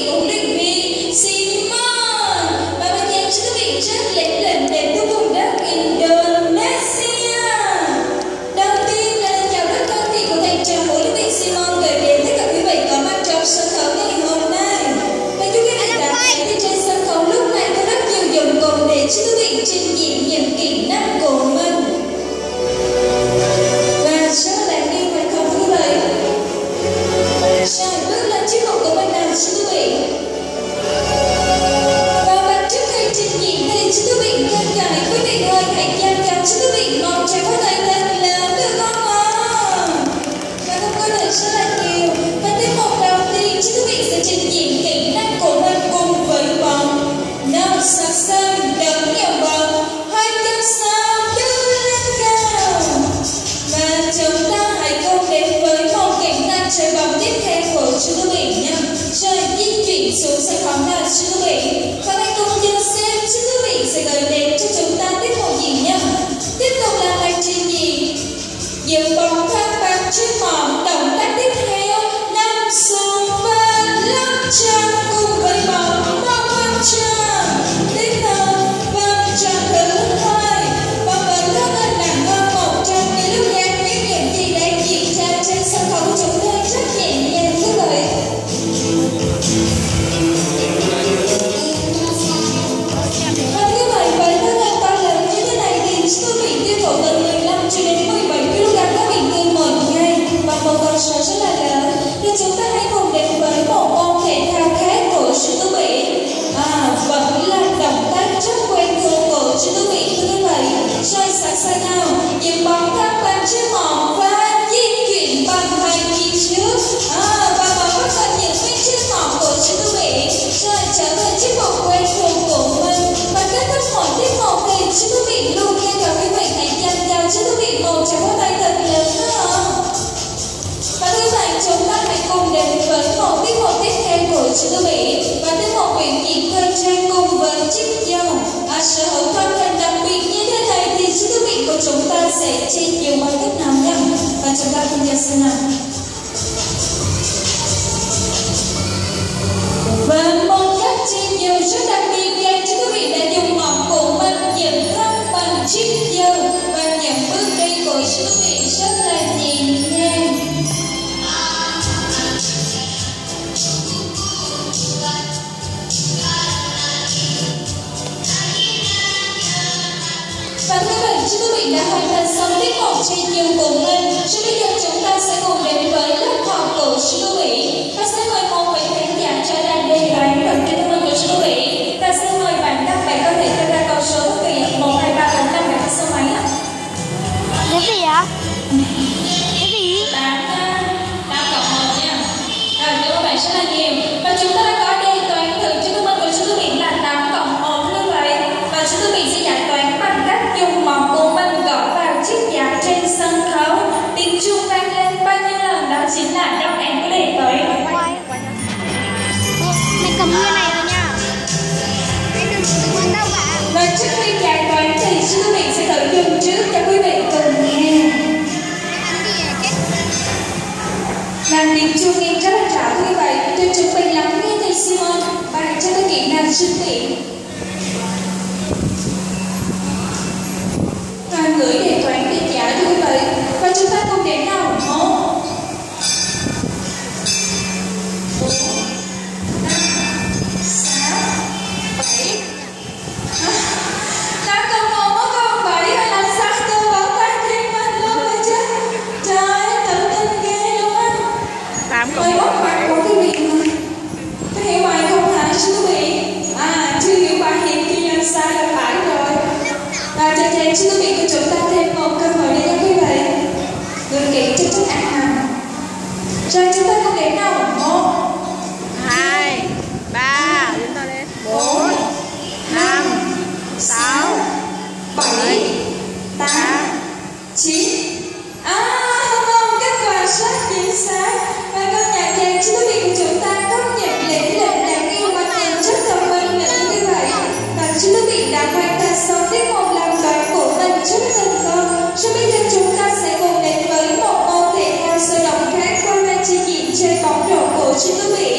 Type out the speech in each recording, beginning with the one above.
people điều mới cách nào nhé và Việc chiêu nghiêm rất là trả như vậy, tôi chứng minh lắng nghe thầy Simon, bài cho tôi kỹ năng sinh tiện tám cộng một. Bảy Các hiểu bài không hả sư vị? À, chưa hiểu bài hiệp kinh doanh sai là phải rồi. Và cho thêm sư vị của chúng ta thêm một cơ hội để các quý vị Người kiện chắc chắn ăn. Hàng Rồi chúng ta không đến đâu mình đã hoàn thành xong tiết mục làm toán của mình trước từng câu. Rồi bây giờ chúng ta sẽ cùng đến với một môn thể thao sôi động khác qua màn trình diễn chơi bóng rổ của chị quý vị.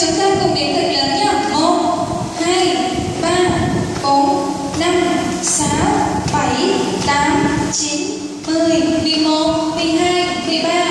chúng ta cùng đến thật lớn nhé. một, hai, ba, bốn, năm, sáu, bảy, tám, chín, mười mười một, mười hai, mười ba